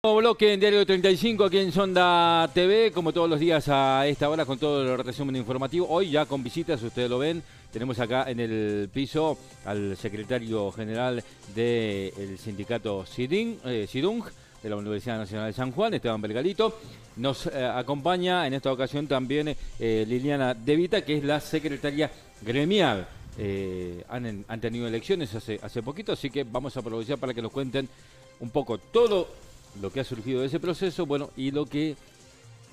Bloque en Diario 35 aquí en Sonda TV, como todos los días a esta hora con todo el resumen informativo. Hoy ya con visitas, ustedes lo ven, tenemos acá en el piso al secretario general del sindicato SIDIN, eh, SIDUNG de la Universidad Nacional de San Juan, Esteban Belgalito. Nos eh, acompaña en esta ocasión también eh, Liliana Devita, que es la secretaria gremial. Han, han, tenido elecciones hace, hace poquito, así que vamos a aprovechar para que nos cuenten un poco todo lo que ha surgido de ese proceso, bueno, y lo que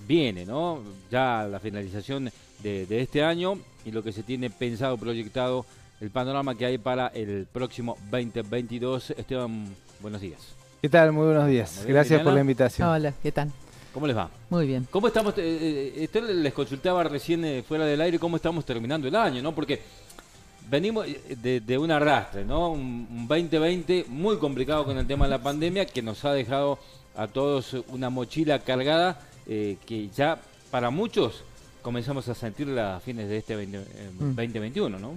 viene, ¿no? Ya la finalización de, este año y lo que se tiene pensado, proyectado, el panorama que hay para el próximo 2022. Esteban, buenos días. ¿Qué tal? Muy buenos días. Gracias por la invitación. Hola, ¿qué tal? ¿Cómo les va? Muy bien. ¿Cómo estamos? Eh, eh, esto les consultaba recién eh, fuera del aire cómo estamos terminando el año, ¿no? Porque venimos de, de un arrastre, ¿no? Un, un, 2020 muy complicado con el tema de la pandemia que nos ha dejado a todos una mochila cargada eh, que ya para muchos comenzamos a sentirla a fines de este 2021, eh, mm. ¿no?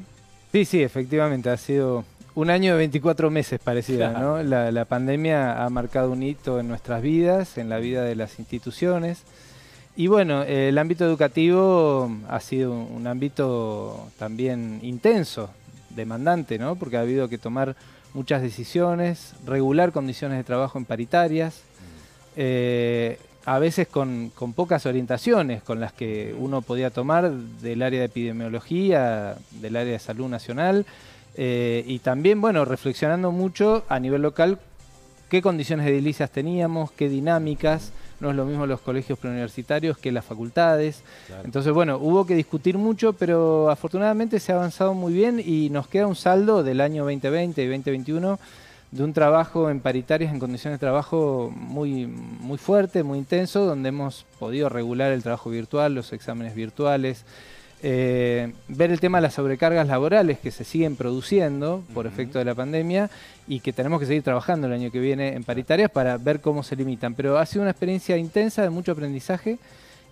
Sí, sí, efectivamente, ha sido un año de 24 meses parecida, ¿no? La, pandemia ha marcado un hito en nuestras vidas, en la vida de las instituciones. Y bueno, el ámbito educativo ha sido un ámbito también intenso, demandante, ¿no? Porque ha habido que tomar muchas decisiones, regular condiciones de trabajo en paritarias, eh, a veces con, pocas orientaciones con las que uno podía tomar del área de epidemiología, del área de salud nacional, eh, y también, bueno, reflexionando mucho a nivel local qué condiciones de edilicias teníamos, qué dinámicas, no es lo mismo los colegios preuniversitarios que las facultades. Entonces, bueno, hubo que discutir mucho, pero afortunadamente se ha avanzado muy bien y nos queda un saldo del año 2020 y 2021 de un trabajo en paritarias en condiciones de trabajo muy, muy fuerte, muy intenso, donde hemos podido regular el trabajo virtual, los exámenes virtuales, eh, ver el tema de las sobrecargas laborales que se siguen produciendo por efecto de la pandemia y que tenemos que seguir trabajando el año que viene en paritarias para ver cómo se limitan. Pero ha sido una experiencia intensa de mucho aprendizaje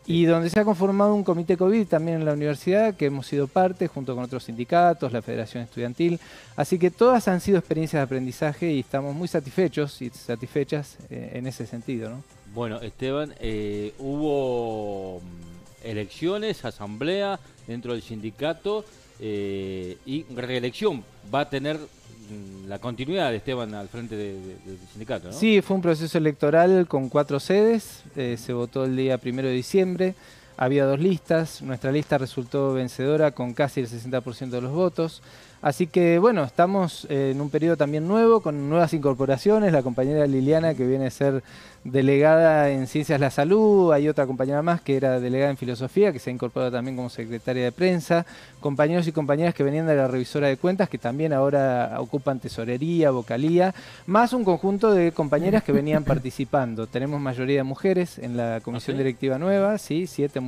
y donde se ha conformado un comité COVID también en la universidad, que hemos sido parte junto con otros sindicatos, la Federación Estudiantil. Así que todas han sido experiencias de aprendizaje y estamos muy satisfechos y satisfechas eh, en ese sentido. ¿no? Bueno, Esteban, eh, hubo elecciones, asamblea dentro del sindicato eh, y reelección. ¿Va a tener Mm, la continuidad de Esteban al frente del sindicato, ¿no? Sí, fue un proceso electoral con cuatro sedes, eh, se votó el día primero de diciembre, había dos listas, nuestra lista resultó vencedora con casi el 60% de los votos. Así que bueno, estamos en un periodo también nuevo, con nuevas incorporaciones. La compañera Liliana, que viene a ser delegada en Ciencias de la Salud, hay otra compañera más que era delegada en Filosofía, que se ha incorporado también como secretaria de prensa. Compañeros y compañeras que venían de la revisora de cuentas, que también ahora ocupan tesorería, vocalía, más un conjunto de compañeras que venían participando. Tenemos mayoría de mujeres en la comisión directiva nueva, sí, siete mujeres.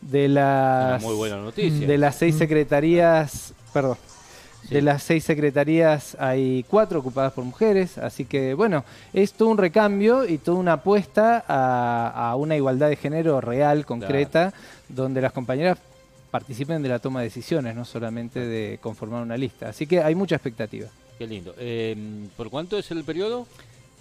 De las, muy buena noticia. De las seis secretarías perdón. De las seis secretarías hay cuatro ocupadas por mujeres, así que bueno, es todo un recambio y toda una apuesta a, una igualdad de género real, concreta, donde las compañeras participen de la toma de decisiones, no solamente de conformar una lista. Así que hay mucha expectativa. Qué lindo. Eh, ¿Por cuánto es el periodo?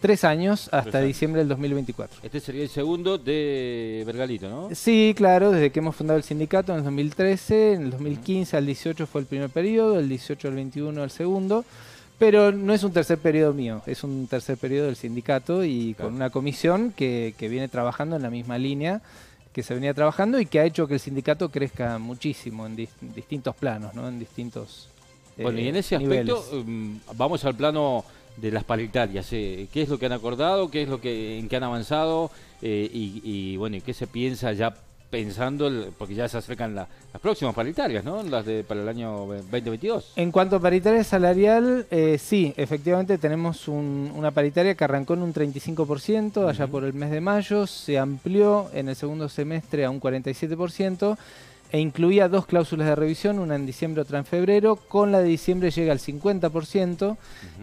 Tres años hasta diciembre del 2024. Este sería el segundo de Bergalito, ¿no? Sí, claro, desde que hemos fundado el sindicato en el 2013, en el 2015 al 18 fue el primer periodo, el 18 al 21 el segundo, pero no es un tercer periodo mío, es un tercer periodo del sindicato y con una comisión que, viene trabajando en la misma línea que se venía trabajando y que ha hecho que el sindicato crezca muchísimo en, distintos planos, ¿no? En distintos Bueno, y en ese aspecto, um, vamos al plano de las paritarias. Eh, ¿Qué es lo que han acordado? ¿Qué es lo que en qué han avanzado? Eh, y, y, bueno, ¿qué se piensa ya pensando, porque ya se acercan las próximas paritarias, ¿no? Las de para el año 2022. En cuanto a paritaria salarial, eh, sí, efectivamente tenemos una paritaria que arrancó en un 35% allá por el mes de mayo, se amplió en el segundo semestre a un 47% e incluía dos cláusulas de revisión, una en diciembre, otra en febrero. Con la de diciembre llega al 50%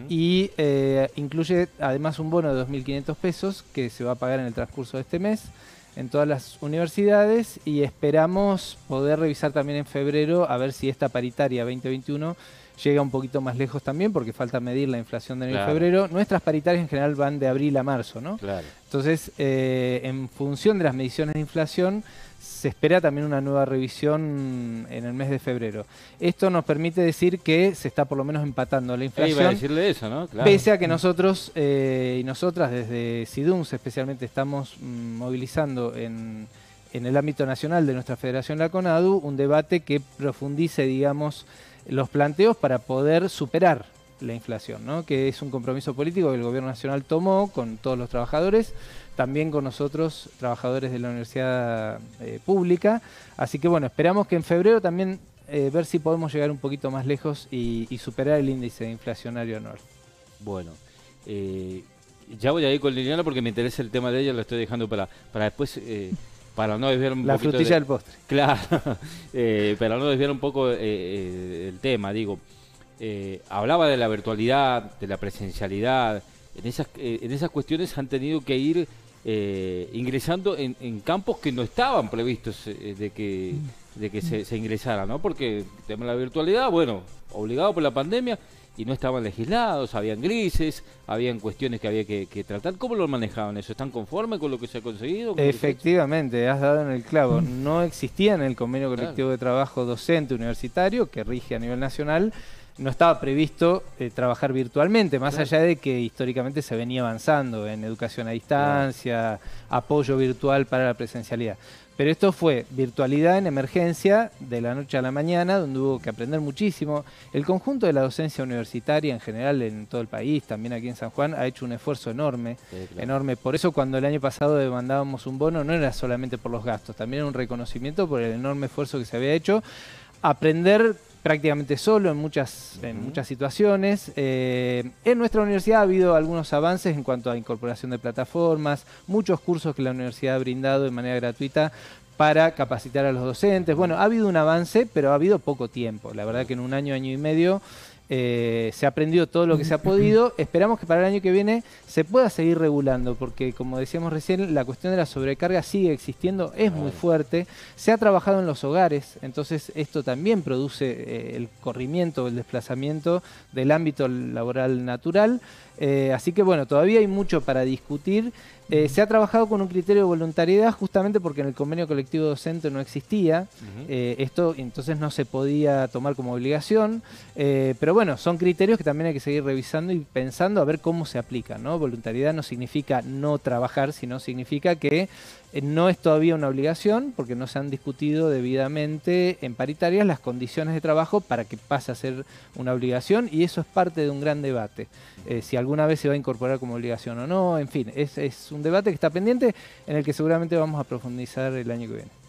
y eh, incluye además un bono de 2.500 pesos que se va a pagar en el transcurso de este mes en todas las universidades y esperamos poder revisar también en febrero a ver si esta paritaria 2021 llega un poquito más lejos también porque falta medir la inflación de y febrero. Nuestras paritarias en general van de abril a marzo, ¿no? Claro. Entonces, eh, en función de las mediciones de inflación, se espera también una nueva revisión en el mes de febrero. Esto nos permite decir que se está por lo menos empatando la inflación. Iba a decirle eso, ¿no? Pese a que nosotros eh, y nosotras desde SIDUNS especialmente estamos mm, movilizando en, en el ámbito nacional de nuestra federación, la CONADU, un debate que profundice, digamos, los planteos para poder superar la inflación, ¿no? que es un compromiso político que el gobierno nacional tomó con todos los trabajadores, también con nosotros, trabajadores de la universidad eh, pública. Así que bueno, esperamos que en febrero también eh, ver si podemos llegar un poquito más lejos y, superar el índice inflacionario anual. Bueno, eh, ya voy a ir con Liliana porque me interesa el tema de ella, lo estoy dejando para, para después para no desviar un la frutilla del postre claro eh, para no desviar un poco el tema digo eh, hablaba de la virtualidad, de la presencialidad. En esas, eh, en esas cuestiones han tenido que ir eh, ingresando en, campos que no estaban previstos de que, de que se, se, ingresara, ¿no? Porque el tema de la virtualidad, bueno, obligado por la pandemia y no estaban legislados, habían grises, habían cuestiones que había que, tratar. ¿Cómo lo manejaban eso? ¿Están conformes con lo que se ha conseguido? Efectivamente, has dado en el clavo. No existía en el convenio colectivo de trabajo docente universitario que rige a nivel nacional no estaba previsto eh, trabajar virtualmente, más allá de que históricamente se venía avanzando en educación a distancia, apoyo virtual para la presencialidad. Pero esto fue virtualidad en emergencia de la noche a la mañana, donde hubo que aprender muchísimo. El conjunto de la docencia universitaria en general en todo el país, también aquí en San Juan, ha hecho un esfuerzo enorme, enorme. Por eso cuando el año pasado demandábamos un bono, no era solamente por los gastos, también era un reconocimiento por el enorme esfuerzo que se había hecho. Aprender prácticamente solo en muchas, en muchas situaciones. Eh, en nuestra universidad ha habido algunos avances en cuanto a incorporación de plataformas, muchos cursos que la universidad ha brindado de manera gratuita para capacitar a los docentes. Bueno, ha habido un avance, pero ha habido poco tiempo. La verdad que en un año, año y medio eh, se ha aprendido todo lo que se ha podido. Esperamos que para el año que viene se pueda seguir regulando, porque como decíamos recién, la cuestión de la sobrecarga sigue existiendo, es muy fuerte. Se ha trabajado en los hogares, entonces esto también produce eh, el corrimiento, el desplazamiento del ámbito laboral natural. Eh, así que bueno, todavía hay mucho para discutir. Eh, se ha trabajado con un criterio de voluntariedad justamente porque en el convenio colectivo docente no existía. Eh, esto entonces no se podía tomar como obligación. pero bueno, son criterios que también hay que seguir revisando y pensando a ver cómo se aplican. ¿no? Voluntariedad no significa no trabajar, sino significa que no es todavía una obligación porque no se han discutido debidamente en paritarias las condiciones de trabajo para que pase a ser una obligación y eso es parte de un gran debate. si alguna vez se va a incorporar como obligación o no, en fin, es, es un debate que está pendiente en el que seguramente vamos a profundizar el año que viene.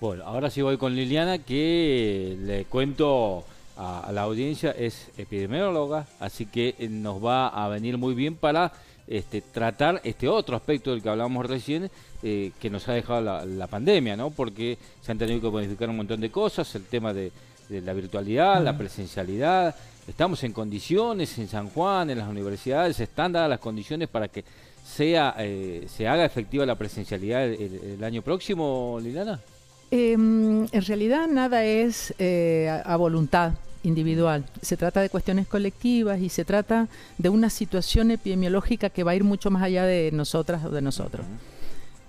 Bueno, ahora sí voy con Liliana, que le cuento a, la audiencia, es epidemióloga, así que eh, nos va a venir muy bien para este, tratar este otro aspecto del que hablábamos recién, eh, que nos ha dejado la, pandemia, ¿no? Porque se han tenido que modificar un montón de cosas, el tema de, la virtualidad, la presencialidad. Estamos en condiciones en San Juan, en las universidades, están dadas las condiciones para que sea eh, se haga efectiva la presencialidad el, año próximo, Liliana? Em, en realidad nada es eh, a, voluntad individual. Se trata de cuestiones colectivas y se trata de una situación epidemiológica que va a ir mucho más allá de nosotras o de nosotros.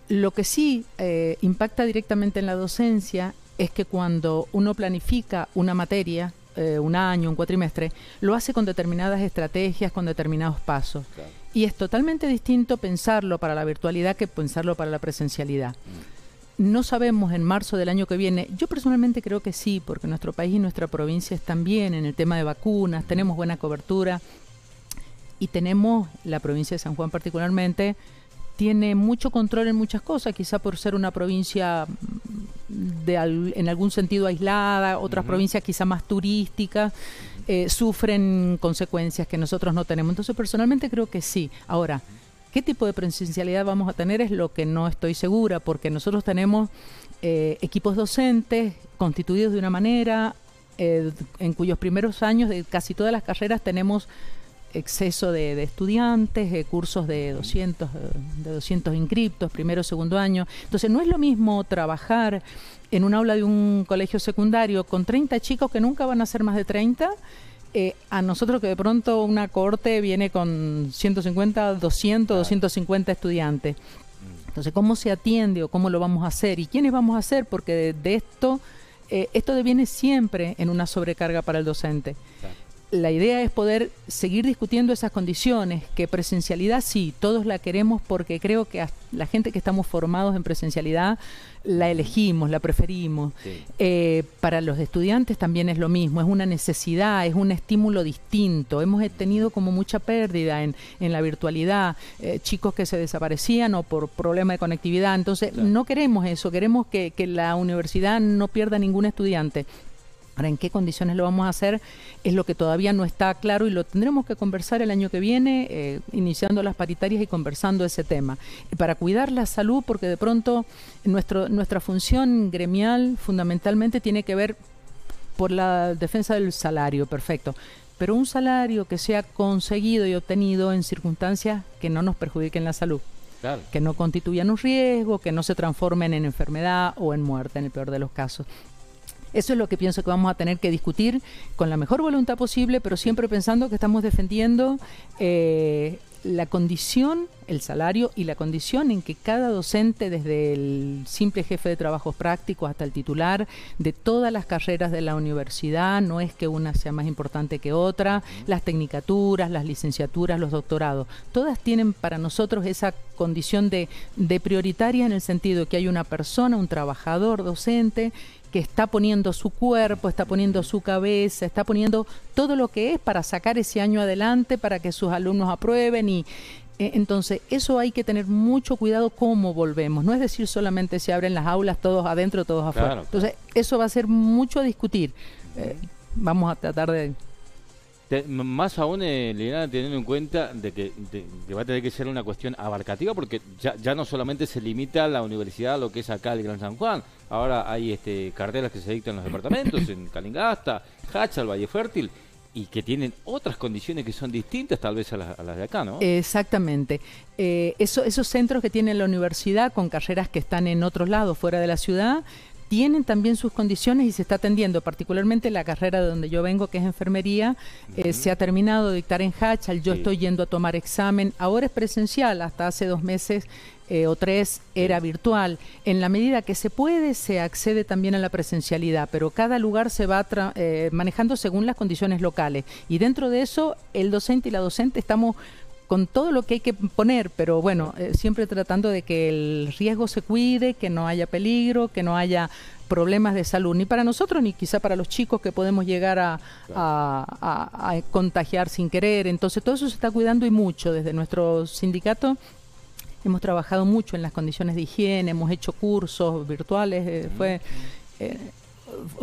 Lo que sí eh, impacta directamente en la docencia es que cuando uno planifica una materia, un año, un cuatrimestre, lo hace con determinadas estrategias, con determinados pasos. Y es totalmente distinto pensarlo para la virtualidad que pensarlo para la presencialidad. Mm. No sabemos en marzo del año que viene, yo personalmente creo que sí, porque nuestro país y nuestra provincia están bien en el tema de vacunas, tenemos buena cobertura y tenemos, la provincia de San Juan particularmente, tiene mucho control en muchas cosas, quizá por ser una provincia mm, de, en algún sentido aislada, otras provincias quizá más turísticas, eh, sufren consecuencias que nosotros no tenemos. Entonces, personalmente creo que sí. Ahora, ¿qué tipo de presencialidad vamos a tener? Es lo que no estoy segura, porque nosotros tenemos eh, equipos docentes constituidos de una manera, eh, en cuyos primeros años de casi todas las carreras tenemos exceso de, estudiantes, cursos de 200, de 200 inscriptos, primero, segundo año. Entonces, no es lo mismo trabajar en un aula de un colegio secundario con 30 chicos que nunca van a ser más de 30 eh, a nosotros que de pronto una cohorte viene con 150, 200, 250 estudiantes. Entonces, ¿cómo se atiende o cómo lo vamos a hacer? ¿Y quiénes vamos a hacer? Porque de, esto, eh, esto deviene siempre en una sobrecarga para el docente la idea es poder seguir discutiendo esas condiciones, que presencialidad sí, todos la queremos porque creo que la gente que estamos formados en presencialidad la elegimos, la preferimos. Eh, para los estudiantes también es lo mismo, es una necesidad, es un estímulo distinto. Hemos tenido como mucha pérdida en, la virtualidad, eh, chicos que se desaparecían o por problema de conectividad. Entonces, no queremos eso, queremos que la universidad no pierda ningún estudiante. Ahora, ¿en qué condiciones lo vamos a hacer? Es lo que todavía no está claro y lo tendremos que conversar el año que viene, eh, iniciando las paritarias y conversando ese tema. para cuidar la salud, porque de pronto nuestro, nuestra función gremial fundamentalmente tiene que ver por la defensa del salario, perfecto. Pero un salario que sea conseguido y obtenido en circunstancias que no nos perjudiquen la salud. que no constituyan un riesgo, que no se transformen en enfermedad o en muerte en el peor de los casos. Eso es lo que pienso que vamos a tener que discutir con la mejor voluntad posible, pero siempre pensando que estamos defendiendo eh, la condición, el salario y la condición en que cada docente, desde el simple jefe de trabajos prácticos hasta el titular, de todas las carreras de la universidad, no es que una sea más importante que otra, las tecnicaturas, las licenciaturas, los doctorados, todas tienen para nosotros esa condición de, de prioritaria en el sentido que hay una persona, un trabajador docente, que está poniendo su cuerpo, está poniendo su cabeza, está poniendo todo lo que es para sacar ese año adelante, para que sus alumnos aprueben y eh, entonces eso hay que tener mucho cuidado cómo volvemos, no es decir solamente se abren las aulas todos adentro, todos afuera. Entonces eso va a ser mucho a discutir. Eh, vamos a tratar de más aún, eh, Liliana, teniendo en cuenta de que, va a tener que ser una cuestión abarcativa, porque ya, ya no solamente se limita la universidad a lo que es acá el Gran San Juan, ahora hay este cartelas que se dictan en los departamentos, en Calingasta, Hacha, el Valle Fértil, y que tienen otras condiciones que son distintas tal vez a, las, de acá, ¿no? Exactamente. Eh, esos centros que tiene la universidad con carreras que están en otros lados, fuera de la ciudad, tienen también sus condiciones y se está atendiendo, particularmente la carrera de donde yo vengo, que es enfermería, eh, se ha terminado de dictar en Hachal, yo estoy yendo a tomar examen, ahora es presencial, hasta hace dos meses eh, o tres era virtual. En la medida que se puede, se accede también a la presencialidad, pero cada lugar se va eh, manejando según las condiciones locales. Y dentro de eso, el docente y la docente estamos con todo lo que hay que poner, pero bueno, eh, siempre tratando de que el riesgo se cuide, que no haya peligro, que no haya problemas de salud, ni para nosotros, ni quizá para los chicos que podemos llegar a, a, contagiar sin querer. Entonces, todo eso se está cuidando y mucho. Desde nuestro sindicato hemos trabajado mucho en las condiciones de higiene, hemos hecho cursos virtuales, eh, fue... Eh,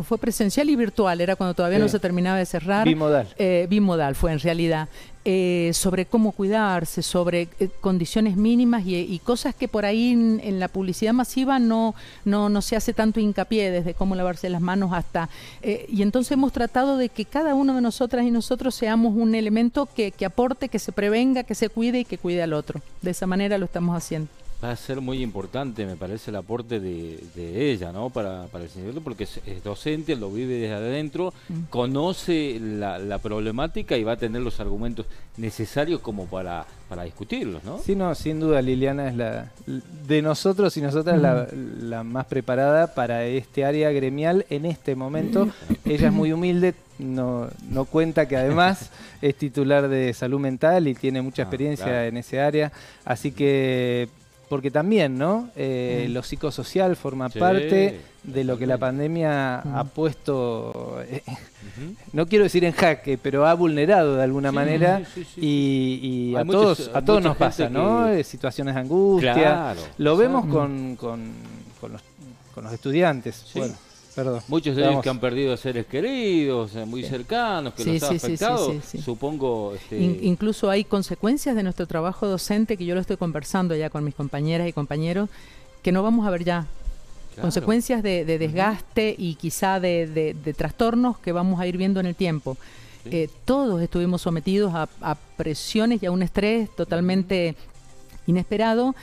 fue presencial y virtual, era cuando todavía no se terminaba de cerrar. Bimodal. Eh, bimodal fue en realidad. Eh, sobre cómo cuidarse, sobre eh, condiciones mínimas y, cosas que por ahí en, la publicidad masiva no, no, no, se hace tanto hincapié, desde cómo lavarse las manos hasta... y entonces hemos tratado de que cada uno de nosotras y nosotros seamos un elemento que, que aporte, que se prevenga, que se cuide y que cuide al otro. De esa manera lo estamos haciendo va a ser muy importante, me parece, el aporte de, ella, ¿no? Para, para el sindicato, porque es, docente, lo vive desde adentro, mm. conoce la, problemática y va a tener los argumentos necesarios como para, para discutirlos, ¿no? Sí, no, sin duda Liliana es la de nosotros y nosotras la, mm. la, más preparada para este área gremial en este momento. ella es muy humilde, no, no cuenta que además es titular de salud mental y tiene mucha ah, experiencia en ese área, así que porque también, ¿no? Eh, Lo psicosocial forma parte de lo que la pandemia ha puesto, eh, no quiero decir en jaque, pero ha vulnerado de alguna manera y, a todos a todos nos pasa, ¿no? Eh, situaciones de angustia. Lo vemos con, con, con, los, con los estudiantes. Bueno, Muchos de ellos que han perdido seres queridos, eh, muy cercanos, que los ha afectado, supongo... Este... incluso hay consecuencias de nuestro trabajo docente, que yo lo estoy conversando ya con mis compañeras y compañeros, que no vamos a ver ya. Consecuencias de, desgaste y quizá de, trastornos que vamos a ir viendo en el tiempo. Eh, todos estuvimos sometidos a, presiones y a un estrés totalmente inesperado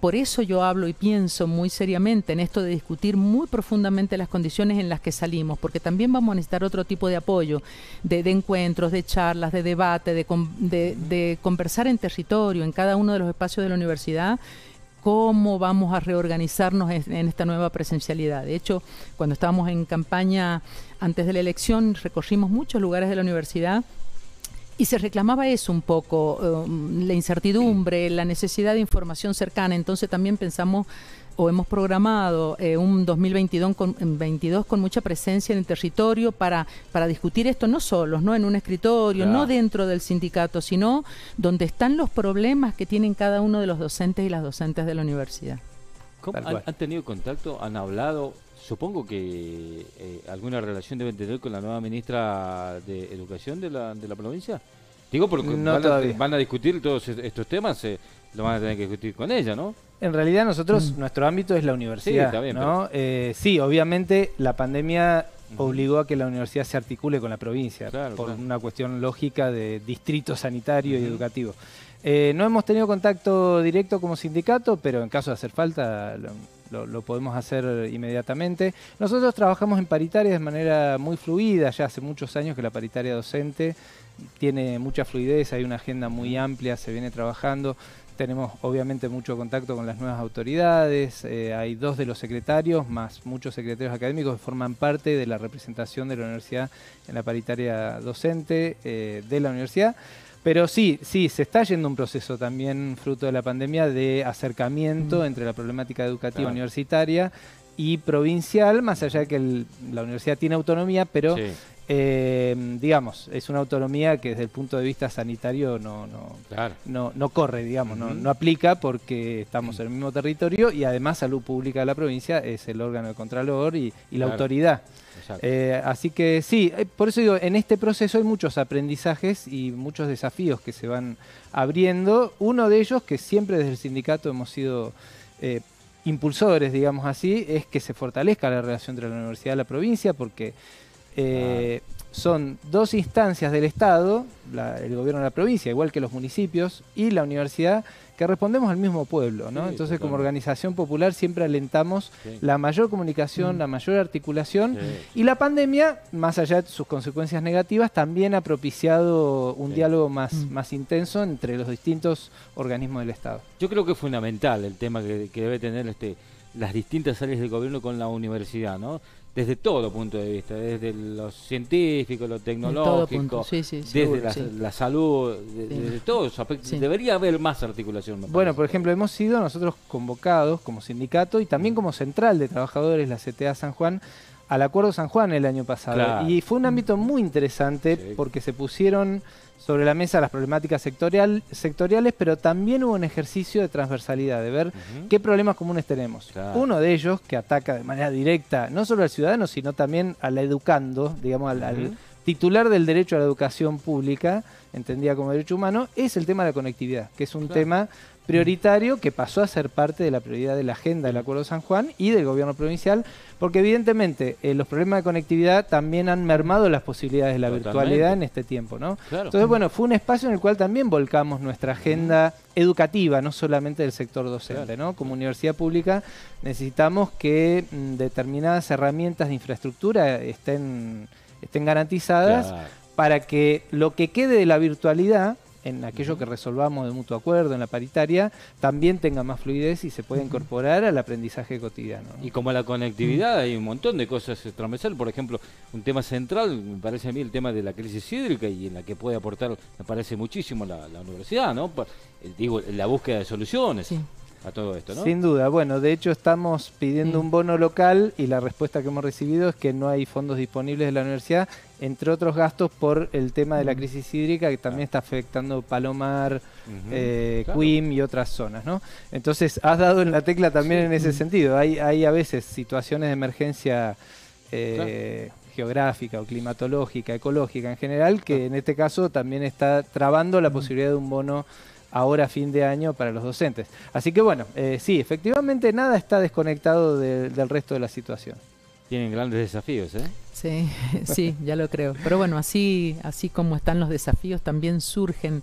por eso yo hablo y pienso muy seriamente en esto de discutir muy profundamente las condiciones en las que salimos, porque también vamos a necesitar otro tipo de apoyo, de, encuentros, de charlas, de debate, de, conversar en territorio, en cada uno de los espacios de la universidad cómo vamos a reorganizarnos en, esta nueva presencialidad. De hecho, cuando estábamos en campaña antes de la elección, recorrimos muchos lugares de la universidad y se reclamaba eso un poco, um, la incertidumbre, la necesidad de información cercana. Entonces también pensamos o hemos programado eh, un 2022 con, 22 con mucha presencia en el territorio para, para discutir esto no solos, no en un escritorio, no dentro del sindicato, sino donde están los problemas que tienen cada uno de los docentes y las docentes de la universidad. ¿Han, tenido contacto? ¿Han hablado? Supongo que eh, alguna relación deben tener con la nueva ministra de Educación de la, de la provincia. Digo, porque van, a, discutir todos estos temas, eh, lo van a tener que discutir con ella, ¿no? En realidad nosotros, mm. nuestro ámbito es la universidad, sí, ¿no? Eh, sí, obviamente la pandemia obligó a que la universidad se articule con la provincia, por una cuestión lógica de distrito sanitario y educativo. no hemos tenido contacto directo como sindicato, pero en caso de hacer falta lo, podemos hacer inmediatamente. Nosotros trabajamos en paritaria de manera muy fluida, ya hace muchos años que la paritaria docente tiene mucha fluidez, hay una agenda muy amplia, se viene trabajando. Tenemos obviamente mucho contacto con las nuevas autoridades, eh, hay dos de los secretarios, más muchos secretarios académicos que forman parte de la representación de la universidad en la paritaria docente eh, de la universidad. Pero sí, sí, se está yendo un proceso también fruto de la pandemia de acercamiento entre la problemática educativa universitaria y provincial, más allá de que la universidad tiene autonomía, pero eh, digamos, es una autonomía que desde el punto de vista sanitario no, no, no, corre, digamos, no, aplica porque estamos en el mismo territorio y además Salud Pública de la provincia es el órgano de Contralor y, la autoridad. Eh, así que sí, eh, por eso digo, en este proceso hay muchos aprendizajes y muchos desafíos que se van abriendo. Uno de ellos, que siempre desde el sindicato hemos sido eh, impulsores, digamos así, es que se fortalezca la relación entre la universidad y la provincia, porque son dos instancias del Estado, el gobierno de la provincia, igual que los municipios, y la universidad, que respondemos al mismo pueblo. ¿no? Entonces, como organización popular, siempre alentamos la mayor comunicación, mm. la mayor articulación, y la pandemia, más allá de sus consecuencias negativas, también ha propiciado un diálogo más, mm. más intenso entre los distintos organismos del Estado. Yo creo que es fundamental el tema que, que debe tener este las distintas áreas del gobierno con la universidad, ¿no? Desde todo punto de vista, desde lo científico, lo tecnológico, desde la, salud, desde todos aspectos. Debería haber más articulación. Bueno, por ejemplo, hemos sido nosotros convocados como sindicato y también como central de trabajadores, la CTA San Juan, al Acuerdo San Juan el año pasado. Y fue un ámbito muy interesante porque se pusieron sobre la mesa las problemáticas sectorial, sectoriales, pero también hubo un ejercicio de transversalidad, de ver qué problemas comunes tenemos. Uno de ellos, que ataca de manera directa no solo al ciudadano, sino también al educando, digamos, al, titular del derecho a la educación pública, entendida como derecho humano, es el tema de la conectividad, que es un tema prioritario que pasó a ser parte de la prioridad de la agenda del Acuerdo de San Juan y del gobierno provincial, porque evidentemente eh, los problemas de conectividad también han mermado las posibilidades de la virtualidad en este tiempo, ¿no? Entonces, bueno, fue un espacio en el cual también volcamos nuestra agenda educativa, no solamente del sector docente, ¿no? Como universidad pública necesitamos que mm, determinadas herramientas de infraestructura estén, estén garantizadas para que lo que quede de la virtualidad en aquello que resolvamos de mutuo acuerdo, en la paritaria, también tenga más fluidez y se pueda incorporar al aprendizaje cotidiano. Y como la conectividad, hay un montón de cosas transversales, por ejemplo, un tema central, me parece a mí el tema de la crisis hídrica y en la que puede aportar, me parece muchísimo la, universidad, ¿no? Digo, la búsqueda de soluciones a todo esto, ¿no? Sin duda. Bueno, de hecho estamos pidiendo un bono local y la respuesta que hemos recibido es que no hay fondos disponibles de la universidad, entre otros gastos por el tema de la crisis hídrica que también está afectando Palomar, eh, y otras zonas, ¿no? Entonces, has dado en la tecla también en ese sentido. Hay, hay a veces situaciones de emergencia eh, geográfica o climatológica, ecológica en general, que en este caso también está trabando la posibilidad de un bono ahora fin de año para los docentes. Así que bueno, eh, sí, efectivamente nada está desconectado del resto de la situación. Tienen grandes desafíos, ¿eh? Sí, sí, ya lo creo. Pero bueno, así, así como están los desafíos, también surgen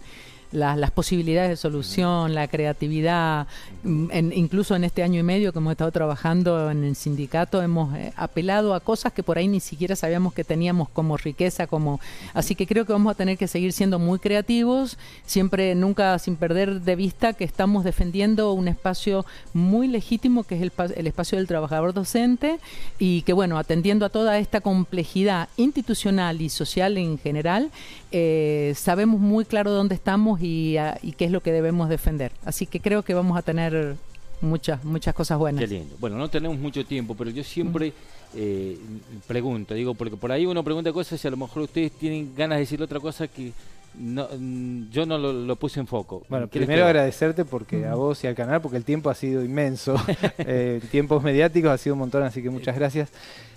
las posibilidades de solución, la creatividad. Mm, incluso en este año y medio que hemos estado trabajando en el sindicato, hemos eh, apelado a cosas que por ahí ni siquiera sabíamos que teníamos como riqueza, como así que creo que vamos a tener que seguir siendo muy creativos, siempre nunca sin perder de vista que estamos defendiendo un espacio muy legítimo que es el, el espacio del trabajador docente y que bueno, atendiendo a toda esta complejidad institucional y social en general, eh, sabemos muy claro dónde estamos y, y, qué es lo que debemos defender. Así que creo que vamos a tener muchas, muchas cosas buenas. Qué lindo. Bueno, no tenemos mucho tiempo, pero yo siempre eh, pregunto, digo, porque por ahí uno pregunta cosas y a lo mejor ustedes tienen ganas de decir otra cosa que no, mm, yo no lo, puse en foco. Bueno, primero agradecerte porque a vos y al canal, porque el tiempo ha sido inmenso. eh, tiempos mediáticos ha sido un montón, así que muchas gracias.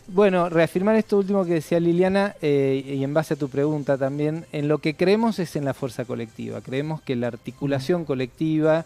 Bueno, reafirmar esto último que decía Liliana eh, y en base a tu pregunta también, en lo que creemos es en la fuerza colectiva. Creemos que la articulación colectiva,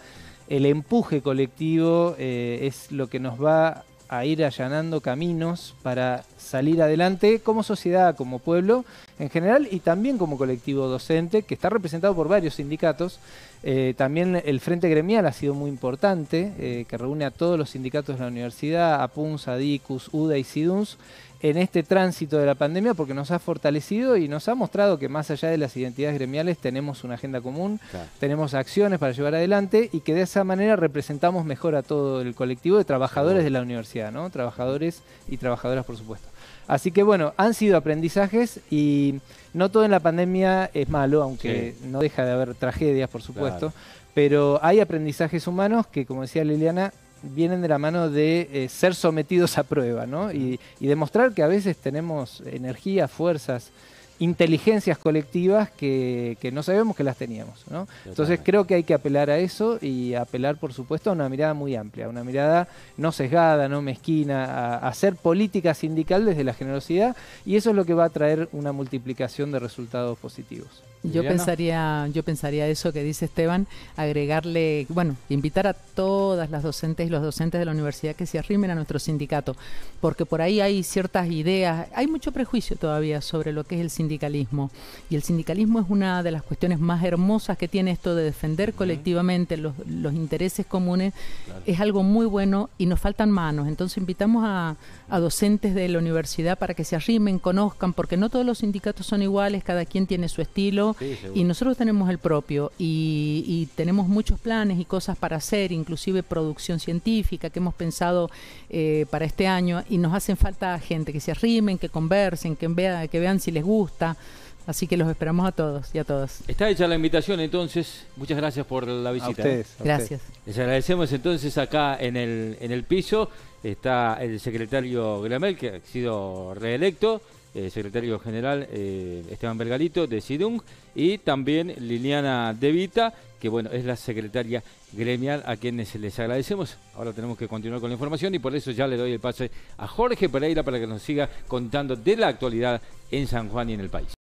el empuje colectivo eh, es lo que nos va a ir allanando caminos para salir adelante como sociedad, como pueblo en general y también como colectivo docente que está representado por varios sindicatos. Eh, también el Frente Gremial ha sido muy importante, eh, que reúne a todos los sindicatos de la universidad, APUNS, ADICUS, UDA y SIDUNS, en este tránsito de la pandemia porque nos ha fortalecido y nos ha mostrado que más allá de las identidades gremiales tenemos una agenda común, tenemos acciones para llevar adelante y que de esa manera representamos mejor a todo el colectivo de trabajadores de la universidad, ¿no? Trabajadores y trabajadoras, por supuesto. Así que bueno, han sido aprendizajes y no todo en la pandemia es malo, aunque no deja de haber tragedias, por supuesto, pero hay aprendizajes humanos que, como decía Liliana, vienen de la mano de eh, ser sometidos a prueba, ¿no? Y, y, demostrar que a veces tenemos energía, fuerzas, inteligencias colectivas que, no sabemos que las teníamos, ¿no? Entonces creo que hay que apelar a eso y apelar, por supuesto, a una mirada muy amplia, una mirada no sesgada, no mezquina, a, a hacer política sindical desde la generosidad y eso es lo que va a traer una multiplicación de resultados positivos. Yo pensaría, yo pensaría eso que dice Esteban, agregarle, bueno, invitar a todas las docentes y los docentes de la universidad que se arrimen a nuestro sindicato, porque por ahí hay ciertas ideas, hay mucho prejuicio todavía sobre lo que es el sindicalismo, y el sindicalismo es una de las cuestiones más hermosas que tiene esto de defender colectivamente los, intereses comunes, es algo muy bueno y nos faltan manos, entonces invitamos a, docentes de la universidad para que se arrimen, conozcan, porque no todos los sindicatos son iguales, cada quien tiene su estilo, y nosotros tenemos el propio y, tenemos muchos planes y cosas para hacer, inclusive producción científica que hemos pensado eh, para este año y nos hacen falta gente que se arrimen, que conversen, que, vea, que vean si les gusta. Así que los esperamos a todos y a todas. Está hecha la invitación entonces. Muchas gracias por la visita. A ustedes. gracias. Les agradecemos entonces acá en el, en el piso. Está el secretario Gramel, que ha sido reelecto. Eh, secretario general eh, Esteban Bergalito de SIDUNG y también Liliana Devita, que bueno, es la secretaria gremial a quienes les agradecemos. Ahora tenemos que continuar con la información y por eso ya le doy el pase a Jorge Pereira para que nos siga contando de la actualidad en San Juan y en el país.